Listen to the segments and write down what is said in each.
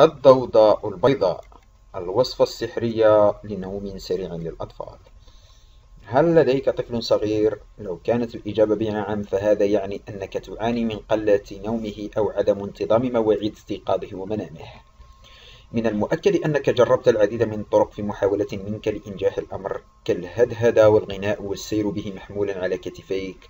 الضوضاء البيضاء الوصفة السحرية لنوم سريع للأطفال. هل لديك طفل صغير؟ لو كانت الإجابة بنعم فهذا يعني أنك تعاني من قلة نومه أو عدم انتظام مواعيد استيقاظه ومنامه. من المؤكد أنك جربت العديد من الطرق في محاولة منك لإنجاح الأمر كالهدهدة والغناء والسير به محمولا على كتفيك.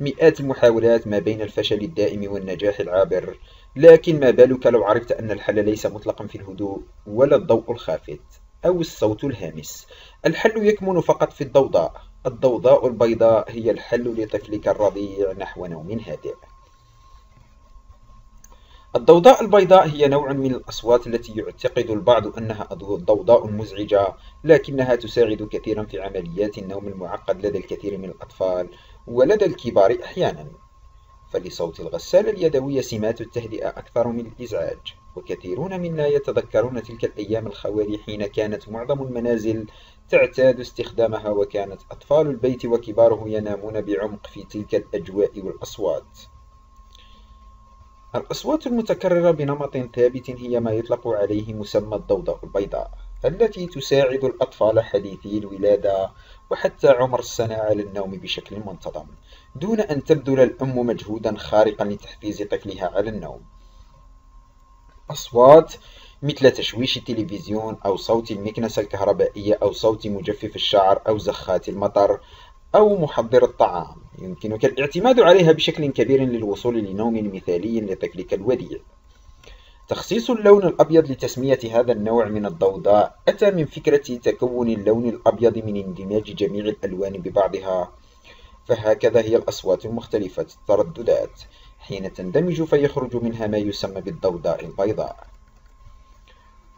مئات المحاولات ما بين الفشل الدائم والنجاح العابر. لكن ما بالك لو عرفت أن الحل ليس مطلقا في الهدوء ولا الضوء الخافت أو الصوت الهامس. الحل يكمن فقط في الضوضاء. الضوضاء البيضاء هي الحل لطفلك الرضيع نحو نوم هادئ. الضوضاء البيضاء هي نوع من الأصوات التي يعتقد البعض أنها ضوضاء مزعجة لكنها تساعد كثيرا في عمليات النوم المعقد لدى الكثير من الأطفال ولدى الكبار أحيانا. فلصوت الغسالة اليدوية سمات التهدئة أكثر من الإزعاج وكثيرون منا يتذكرون تلك الأيام الخوالي حين كانت معظم المنازل تعتاد استخدامها وكانت أطفال البيت وكباره ينامون بعمق في تلك الأجواء والأصوات. الأصوات المتكررة بنمط ثابت هي ما يطلق عليه مسمى الضوضاء البيضاء التي تساعد الأطفال حديثي الولادة وحتى عمر السنة على النوم بشكل منتظم دون أن تبذل الأم مجهودا خارقا لتحفيز طفلها على النوم. أصوات مثل تشويش التلفزيون أو صوت المكنسة الكهربائية أو صوت مجفف الشعر أو زخات المطر أو محضر الطعام. يمكنك الاعتماد عليها بشكل كبير للوصول لنوم مثالي لطفلك الوديع. تخصيص اللون الأبيض لتسمية هذا النوع من الضوضاء أتى من فكرة تكون اللون الأبيض من اندماج جميع الألوان ببعضها. فهكذا هي الأصوات المختلفة الترددات. حين تندمج فيخرج منها ما يسمى بالضوضاء البيضاء.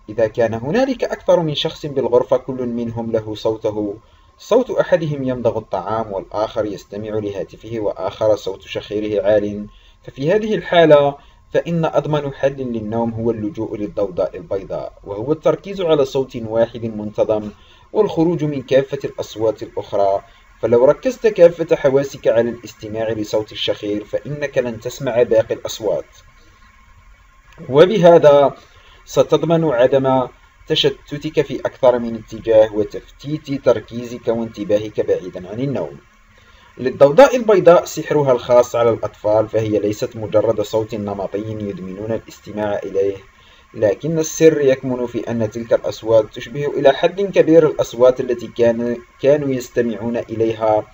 إذا كان هنالك أكثر من شخص بالغرفة كل منهم له صوته. صوت أحدهم يمضغ الطعام والآخر يستمع لهاتفه وآخر صوت شخيره عال. ففي هذه الحالة فإن أضمن حل للنوم هو اللجوء للضوضاء البيضاء وهو التركيز على صوت واحد منتظم والخروج من كافة الأصوات الأخرى. فلو ركزت كافة حواسك على الاستماع لصوت الشخير فإنك لن تسمع باقي الأصوات. وبهذا ستضمن عدم تشتتك في أكثر من اتجاه وتفتيت تركيزك وانتباهك بعيدا عن النوم. للضوضاء البيضاء سحرها الخاص على الأطفال فهي ليست مجرد صوت نمطي يدمنون الاستماع إليه لكن السر يكمن في أن تلك الأصوات تشبه إلى حد كبير الأصوات التي كان كانوا يستمعون إليها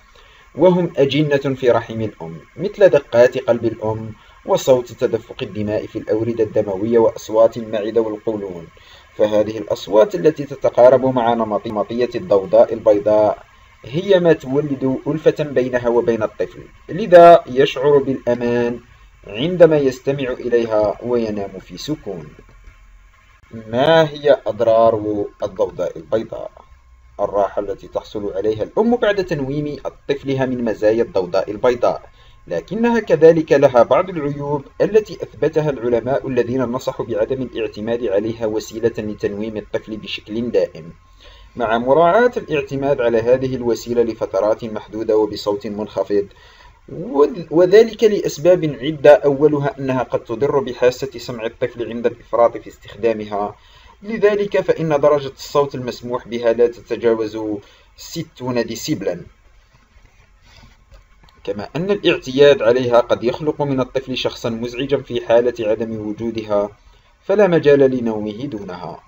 وهم أجنة في رحم الأم مثل دقات قلب الأم وصوت تدفق الدماء في الأوردة الدموية وأصوات المعدة والقولون. فهذه الأصوات التي تتقارب مع نمطية الضوضاء البيضاء هي ما تولد ألفة بينها وبين الطفل. لذا يشعر بالأمان عندما يستمع إليها وينام في سكون. ما هي أضرار الضوضاء البيضاء؟ الراحة التي تحصل عليها الأم بعد تنويم طفلها من مزايا الضوضاء البيضاء. لكنها كذلك لها بعض العيوب التي أثبتها العلماء الذين نصحوا بعدم الاعتماد عليها وسيلة لتنويم الطفل بشكل دائم. مع مراعاة الاعتماد على هذه الوسيلة لفترات محدودة وبصوت منخفض وذلك لأسباب عدة أولها أنها قد تضر بحاسة سمع الطفل عند الإفراط في استخدامها. لذلك فإن درجة الصوت المسموح بها لا تتجاوز 60 ديسيبلا. كما أن الاعتياد عليها قد يخلق من الطفل شخصا مزعجا في حالة عدم وجودها فلا مجال لنومه دونها.